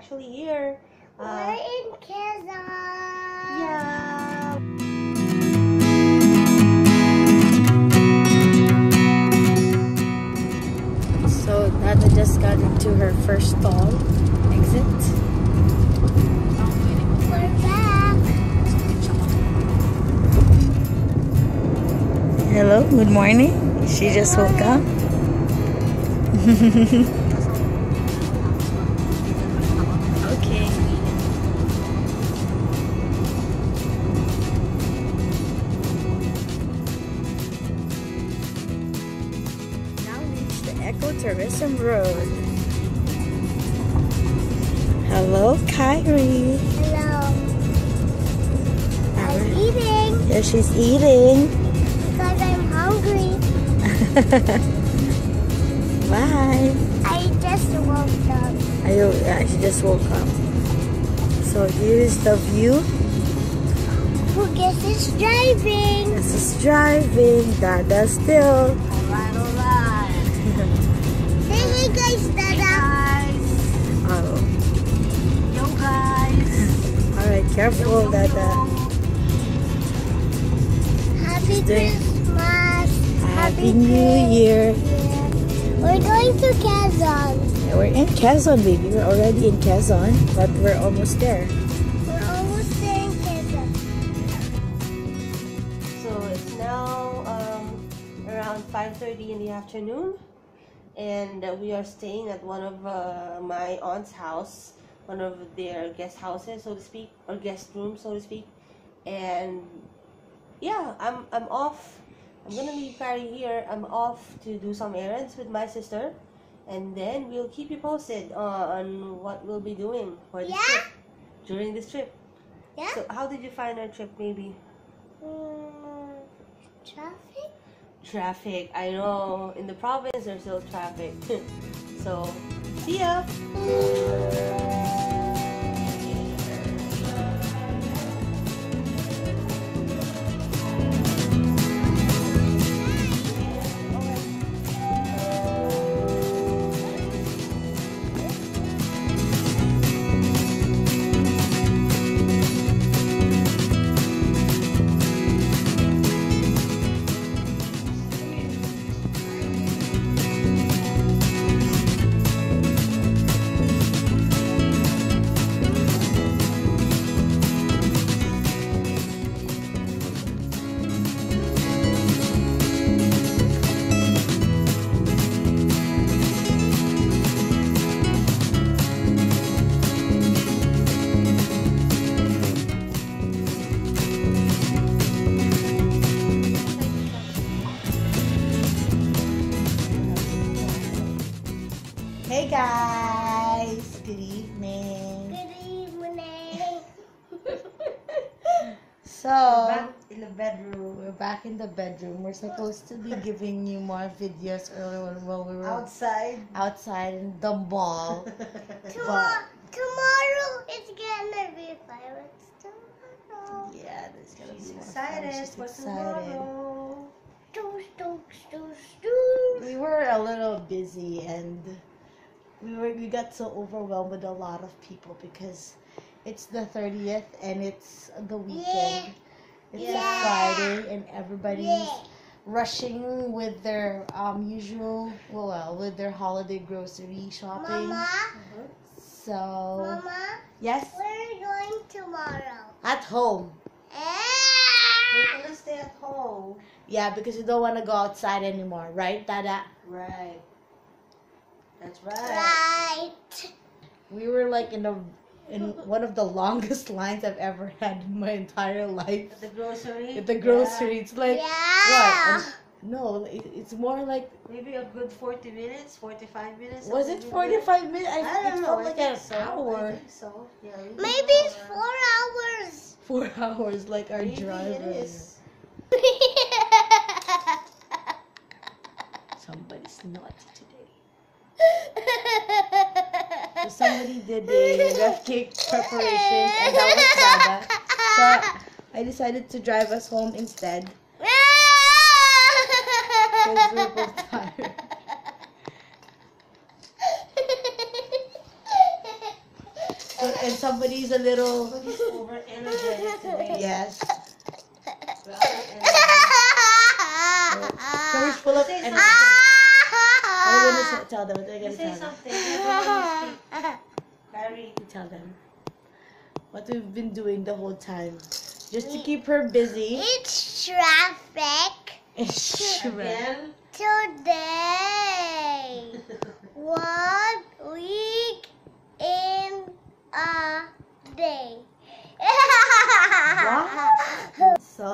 actually here. We're Uh, in Quezon. yeah. So Nana just got into her first stall exit. We're back. Hello, good morning. She just woke up. Tourism Road. Hello, Kyrie. Hello. I'm eating Yeah, she's eating. because I'm hungry. Bye. I just woke up. I yeah, she just woke up. So here's the view. Who guess is driving? This is driving. Dada still. Careful, Dada. Happy Christmas. Happy New Year. We're going to Quezon. Yeah, we're in Quezon, baby. We're already in Quezon, but we're almost there. We're almost there in Quezon. So it's now um, around 5.30 in the afternoon and uh, we are staying at one of uh, my aunt's house, one of their guest houses, so to speak, or guest room, so to speak. And yeah, I'm, I'm off. I'm gonna leave Carrie here. I'm off to do some errands with my sister. And then we'll keep you posted on what we'll be doing for this Yeah? trip, during this trip. Yeah? So how did you find our trip, maybe? Mm, traffic? Traffic. I know. In the province, there's still traffic. so, see ya. Guys. Good evening. Good evening. So, we're back in the bedroom. we're back in the bedroom. We're supposed to be giving you more videos earlier when, when we were Outside. outside in the mall. Tomorrow, tomorrow it's gonna be fireworks tomorrow. Yeah, there's gonna She's be more excited fun. She's for excited. tomorrow. We were a little busy and we were we got so overwhelmed with a lot of people because it's the 30th and it's the weekend. It's Yeah. a Friday and everybody's Yeah. rushing with their um usual well with their holiday grocery shopping. Mama, So Mama, yes, where are you going tomorrow? at home. We're gonna stay at home. Yeah, because you don't want to go outside anymore, right, Dada? Right. That's right. Right. We were like in the in one of the longest lines I've ever had in my entire life. At the grocery. At the grocery, it's like yeah. what? No, it, it's more like Maybe a good 40 minutes, 45 minutes. was it something like that. 45 minutes? I, I don't know. felt like an so. Hour. so. Yeah. maybe Maybe it's hour. four hours. Four hours, like our Maybe driver. it is. Somebody's naughty today. So somebody did a rough cake preparation, and that was Dada. So I decided to drive us home instead because we're both tired. and somebody's a little Somebody's over energetic today. yes. Right? Somebody's full of energy. Ah. something. What are we gonna say- tell them? What are we You gonna say tell them? something. Everyone speak. Carrie. Tell them what we've been doing the whole time, just to keep her busy. It's traffic It's Again. today. One week in a day. so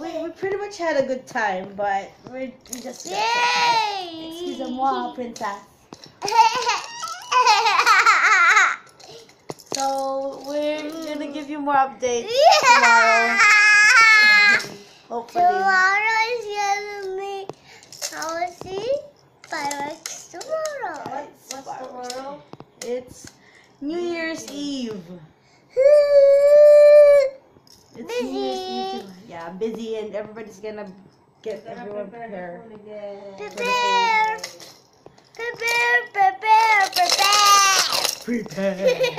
we, we pretty much had a good time, but we're just Yay! Excuse-moi, princess. So we're gonna give you more updates tomorrow. Hopefully. Tomorrow is gonna be is see fireworks tomorrow. What's tomorrow? It's New Year's Eve. It's New Year's Eve. too. Yeah, busy and everybody's gonna get Gonna everyone prepare prepared. the food again. Prepare, prepare, prepare, prepare. Prepare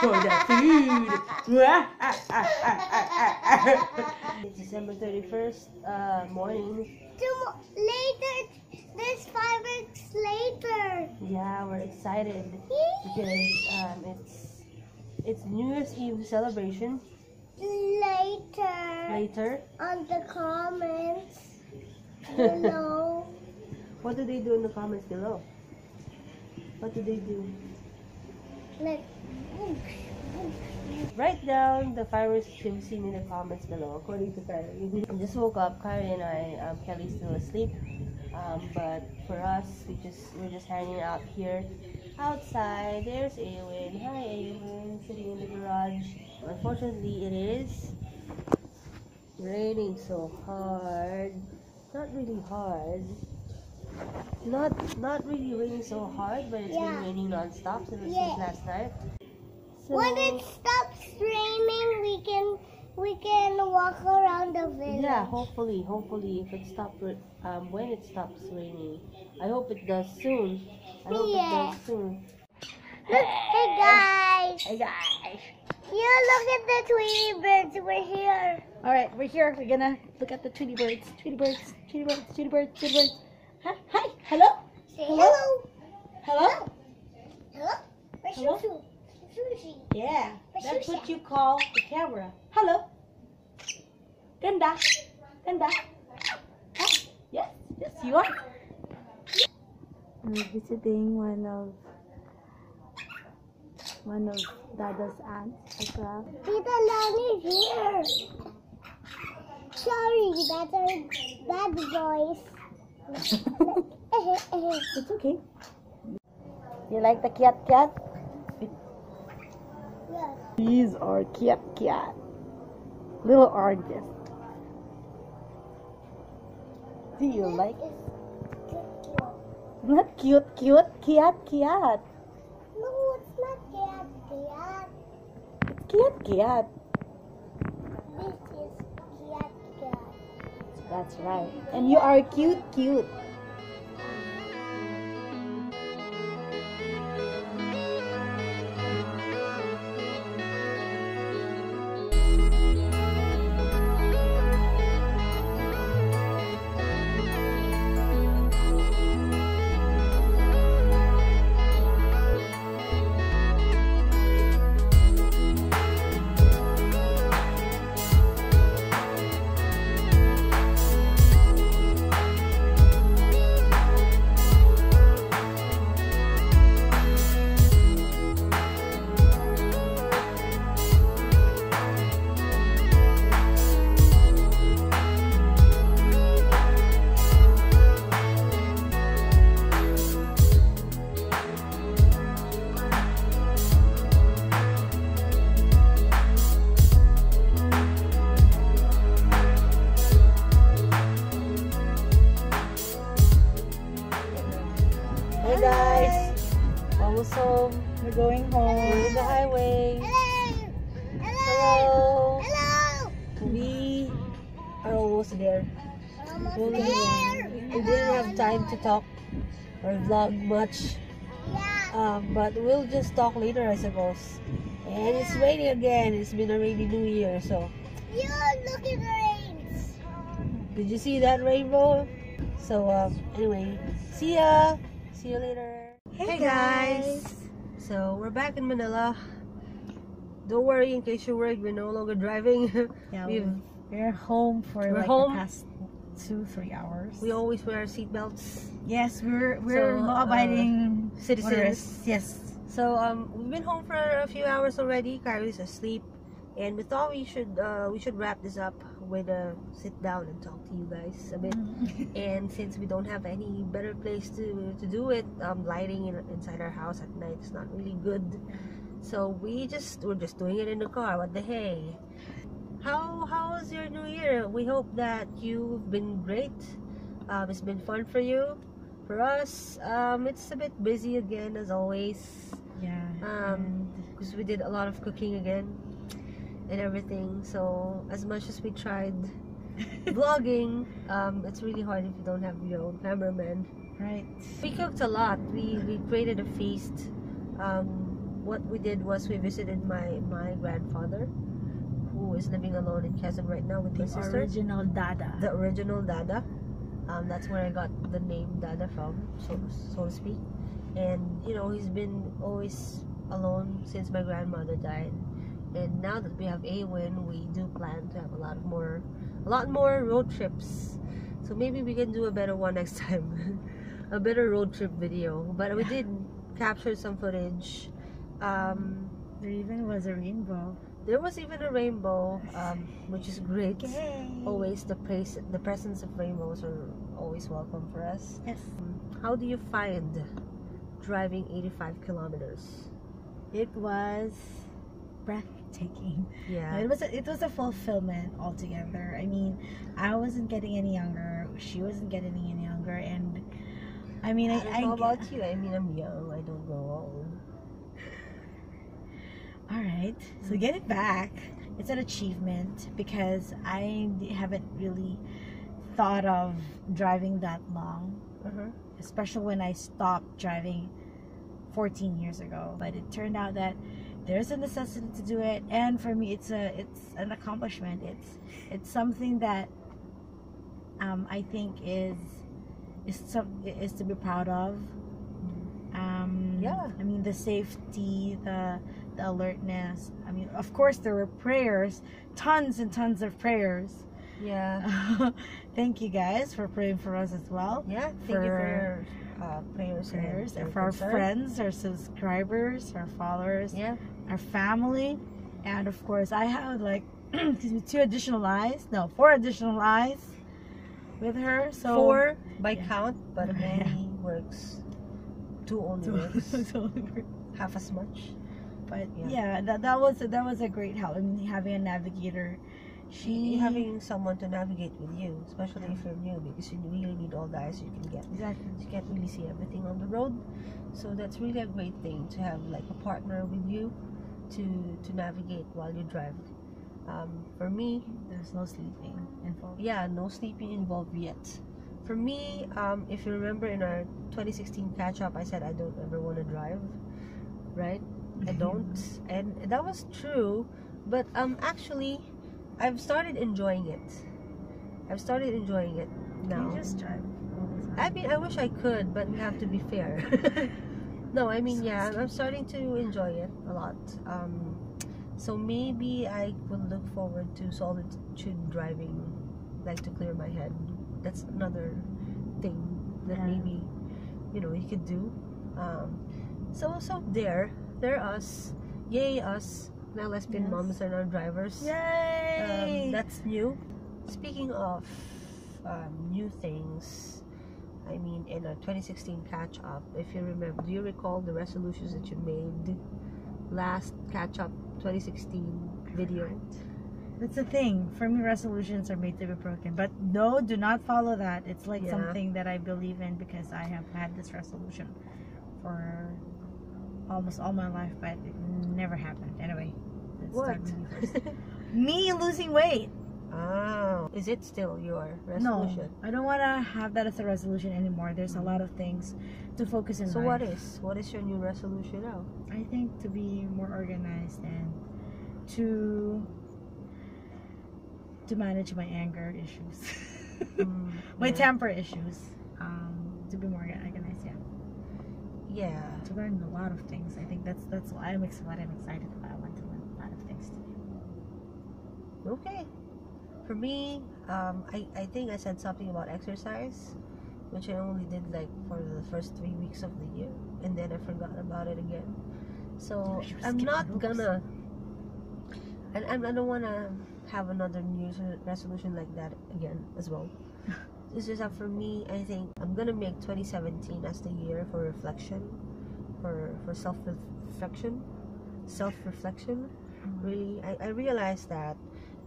for the food. it's December 31st uh, morning. Tomo- later, there's fireworks later. Yeah, we're excited because um, it's it's New Year's Eve celebration Later, later. on the comments, know, What do they do in the comments below? What do they do? like, Write down the fireworks you've seen in the comments below, according to Kyrie. I just woke up. Kyrie and I, um, Kelly's still asleep. Um, but for us, we just we're just hanging out here outside. There's Awen. Hi, Awen, sitting in the garage. Unfortunately, it is raining so hard. Not really hard. Not not really raining so hard, but it's Yeah. been raining non-stop since, Yeah. last night. So, when it stops raining, we can we can walk around the village. Yeah, hopefully, hopefully, if it stops, um, when it stops raining, I hope it does soon. Yeah. it does soon. Look, hey guys, Hey guys. you look at the Tweety birds. We're here. All right, we're here. We're gonna look at the Tweety birds. Tweety birds. Tweety birds. Tweety birds. Tweety birds. Hi. Hi. Hello. Say Hello? hello. Hello. Hello. Hello? Sushi. Yeah, that's what you call the camera. Hello. Ganda. Ganda. Hi. Yes. Yes, you are. We're visiting one of one of Dada's aunts as well. Tita Lani's here. Sorry, that's our bad voice. it's okay. You like the cat cat? yes. These are cat cat. Little oranges. Do you like Not cute, cute, cat, cat. No, it's not cat. It's cat, cat. This is cat, cat. That's right. And you are cute, cute. Vlog much. Yeah. Um, but we'll just talk later, I suppose. And it's raining again. It's been a rainy New Year, so You look at the rains. did you see that rainbow? So um, anyway, see ya. See you later. Hey, guys. So we're back in Manila. Don't worry, in case you're worried, we're no longer driving. Yeah, We've- we're home for We're like home. the past two, three hours. we always wear our seatbelts. yes, we're we're So, uh, law-abiding citizens. motorists. Yes. So um, we've been home for a few hours already. Kylie's asleep, and we thought we should uh, we should wrap this up with a sit down and talk to you guys a bit. And since we don't have any better place to to do it, um, lighting in, inside our house at night is not really good. So we just we're just doing it in the car. What the hey? How how was your new year? We hope that you've been great. Um, it's been fun for you. For us, um, it's a bit busy again as always yeah. Um, because we did a lot of cooking again and everything. So as much as we tried vlogging, um, it's really hard if you don't have your own cameraman. right. We cooked a lot. We we created a feast. Um, what we did was we visited my my grandfather, who is living alone in Quezon right now with The my sister. original Dada. The original Dada. Um, that's where I got the name Dada from, so so to speak. And you know he's been always alone since my grandmother died. And now that we have Awen, we do plan to have a lot of more, a lot more road trips. So maybe we can do a better one next time, a better road trip video. But we did capture some footage. Um, there even was a rainbow. There was even a rainbow, um, which is great Yay. always the place the presence of rainbows are always welcome for us Yes. how do you find driving 85 kilometers It was breathtaking. yeah It was a, it was a fulfillment altogether. I mean, I wasn't getting any younger. She wasn't getting any younger, and I mean, I, I don't I know about you. I mean, I'm young. I don't old. All right. So getting back, it's an achievement because I haven't really thought of driving that long, Uh-huh. especially when I stopped driving 14 years ago. But it turned out that there's a necessity to do it, and for me, it's a it's an accomplishment. It's it's something that um, I think is is some is to be proud of. Um, Yeah. I mean the safety, the alertness. I mean, of course, there were prayers, tons and tons of prayers. Yeah. Thank you guys for praying for us as well. Yeah. Thank you for For- your uh, prayers. and Prayers your for our concern. friends, our subscribers, our followers, Yeah. our family, and of course, I have like excuse me, two additional eyes. No, four additional eyes with her. So Four by yeah. count, but Yeah. works. Two only works. Half as much. But Yeah. yeah, that, that was that was a great help. I mean, having a navigator, she having someone to navigate with you, especially if you're new, because you really need all the eyes you can get. exactly You can't really see everything on the road, so that's really a great thing to have like a partner with you to to navigate while you drive. Um, for me, there's no sleeping involved. yeah, no sleeping involved yet. For me, um, if you remember in our 2016 catch up, I said I don't ever want to drive, right? I don't, and that was true. But um, actually, I've started enjoying it. I've started enjoying it now. You just drive. I mean, I wish I could, but we have to be fair. no, I mean, yeah, I'm starting to enjoy it a lot. Um, so maybe I will look forward to solitude driving, like to clear my head. That's another thing that Yeah. maybe you know you could do. Um, so so there, there us, yay us. Now lesbian Yes. moms are now drivers. Yay! Um, that's new. Speaking of um, new things, I mean, in our 2016 catch up, if you remember, do you recall the resolutions that you made last catch up 2016 video? That's the thing. For me, resolutions are made to be broken. But no, do not follow that. It's like Yeah. something that I believe in because I have had this resolution for almost all my life, but it never happened. Anyway, What? me losing weight. Oh, is it still your resolution? No, I don't want to have that as a resolution anymore. There's a lot of things to focus in So life. what is what is your new resolution now? I think to be more organized and to to manage my anger issues, Mm, my yeah. temper issues. Um, to be more. Yeah. To learn a lot of things. I think that's that's what I'm what I'm excited about. I want to learn a lot of things today. Okay. For me, um, I, I think I said something about exercise, which I only did like for the first three weeks of the year, and then I forgot about it again. So I'm not gonna, and I'm, I don't wanna have another New Year's resolution like that again as well. It's is that for me, I think I'm gonna make 2017 as the year for reflection, for for self reflection, self reflection really I, I realized that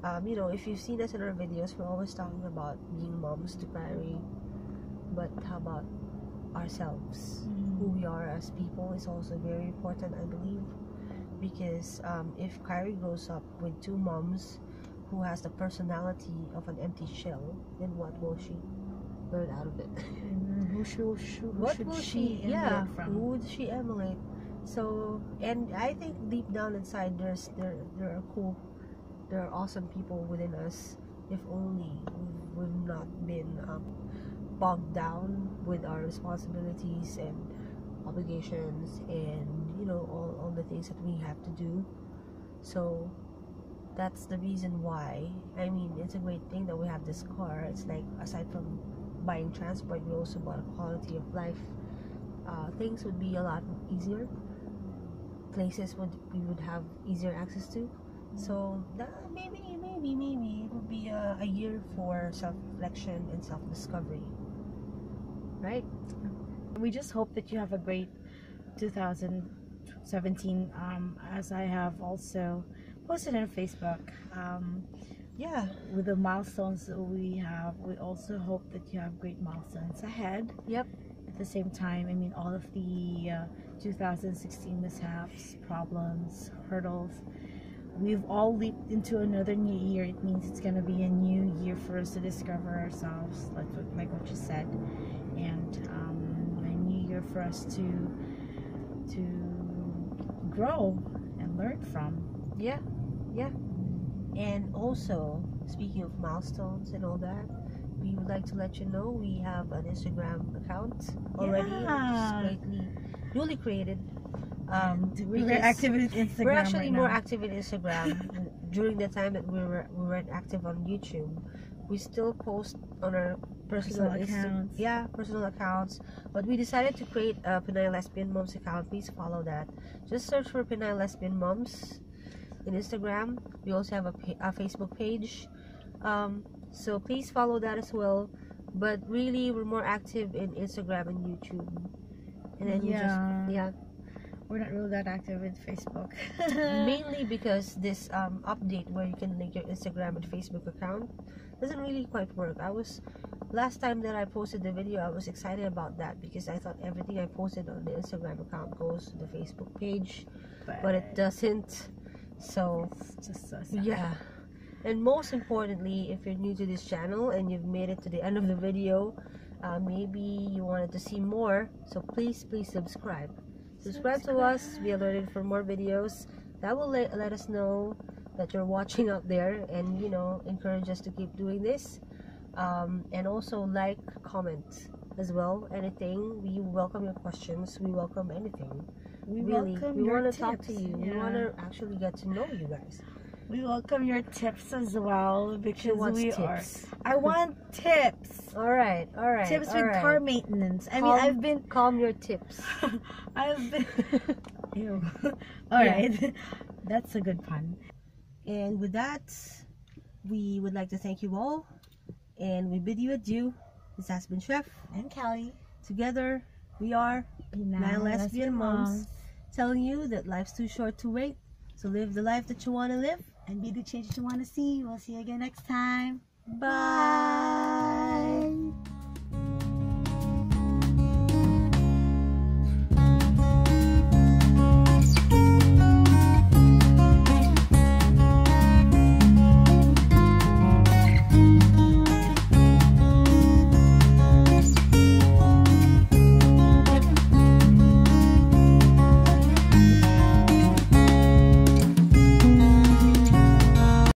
um, you know if you've seen us in our videos we're always talking about being moms to Kyrie but how about ourselves? Who we are as people is also very important I believe because um, if Kyrie grows up with two moms who has the personality of an empty shell then what will she learn out of it? Who should, who what should will she she yeah emulate from? who would she emulate? So and i think deep down inside there's there there are cool there are awesome people within us if only we've, we've not been um, bogged down with our responsibilities and obligations and you know all, all the things that we have to do. So that's the reason why. I mean it's a great thing that we have this car. It's like aside from buying transport we also bought a quality of life. Uh, things would be a lot easier. Places would we would have easier access to. So that maybe maybe maybe it would be a, a year for self-reflection and self-discovery. Right? We just hope that you have a great 2017 um, as i have also posted on facebook um, yeah with the milestones that we have we also hope that you have great milestones ahead. Yep. at the same time i mean all of the uh, 2016 mishaps problems hurdles we've all leaped into another new year. It means it's going to be a new year for us to discover ourselves like what, like what you said. And um, a new year for us to to grow and learn from yeah yeah and also speaking of milestones and all that we would like to let you know we have an instagram account already Yeah. which is greatly newly created um, we're active with Instagram We're actually right more now. active in Instagram during the time that we were we weren't active on YouTube. We still post on our personal, Personal accounts. yeah, personal accounts. But we decided to create a Pinay Lesbian Moms account. Please follow that. Just search for Pinay Lesbian Moms in Instagram. We also have a, a Facebook page. Um, so please follow that as well. But really, we're more active in Instagram and YouTube. And then you Yeah. just yeah We're not really that active with Facebook. mainly because this um, update where you can link your Instagram and Facebook account doesn't really quite work. I was last time that I posted the video, I was excited about that because I thought everything I posted on the Instagram account goes to the Facebook page, but it doesn't. So It's just so sad. yeah. And most importantly, if you're new to this channel and you've made it to the end of the video, uh, maybe you wanted to see more, so please, please subscribe. Subscribe to us, be alerted for more videos. That will let, let us know that you're watching out there and, you know, encourage us to keep doing this. Um, and also like, comment as well. Anything. We welcome your questions. We welcome anything. We really. welcome we want to talk to you. We want to actually get to know you guys. We welcome your tips as well because we tips. are. I want tips. All right, all right. tips all with right. car maintenance. I mean, I've been, Calm your tips. I've been. Ew. All Yeah. right, that's a good pun. and with that, we would like to thank you all, and we bid you adieu. This has been Chef. And Callie, Together, we are Pinay Lesbian Moms, telling you that life's too short to wait. So live the life that you want to live. and be the change that you want to see. We'll see you again next time. Bye.